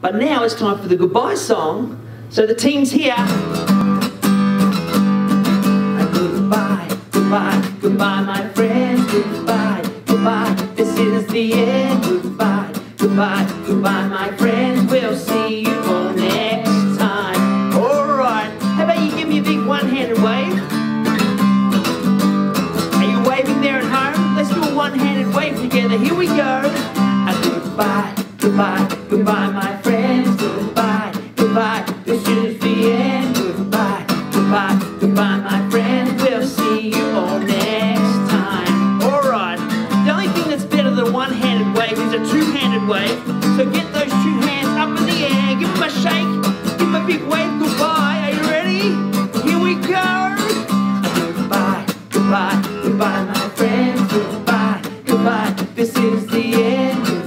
But now it's time for the goodbye song. So the team's here. Goodbye, goodbye, goodbye, my friends. Goodbye, goodbye. This is the end. Goodbye, goodbye, goodbye, my friends. We'll see you all next time. All right. How about you give me a big one-handed wave? Are you waving there at home? Let's do a one-handed wave together. Here we go. A goodbye, goodbye, goodbye, my friends. Goodbye, goodbye. This is the end. Goodbye, goodbye, goodbye, my friends. We'll see you all next time. All right. The only thing that's better than a one-handed wave is a two-handed wave. So get those two hands up in the air. Give them a shake. Give them a big wave. Goodbye. Are you ready? Here we go. Goodbye, goodbye, goodbye, my friends. Goodbye, goodbye. This is the end.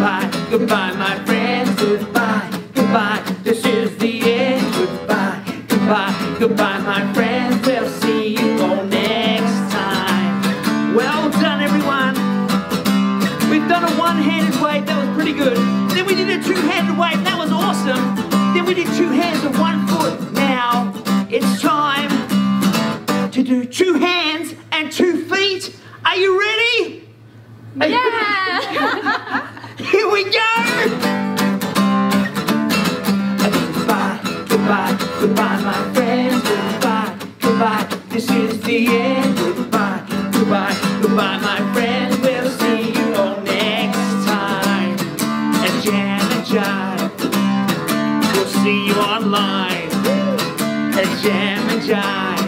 Goodbye, goodbye, my friends. Goodbye, goodbye. This is the end. Goodbye, goodbye, goodbye, my friends. We'll see you all next time. Well done, everyone. We've done a one-handed wave. That was pretty good. Then we did a two-handed wave. That was awesome. Then we did two hands and one foot. Now it's time to do two hands and two feet. Are you ready? Yeah! Goodbye, goodbye, my friends. Goodbye, goodbye. This is the end. Goodbye, goodbye, goodbye, my friends. We'll see you all next time. And Jam and Jive. We'll see you online. At Jam and Jive.